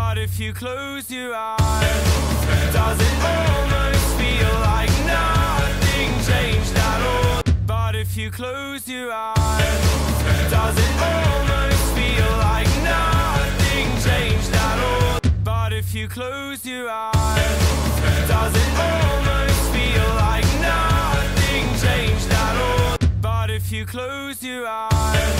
But if you close your eyes, does it almost feel like nothing changed at all? But if you close your eyes, does it almost feel like nothing changed at all? But if you close your eyes, does it almost feel like nothing changed at all? But if you close your eyes,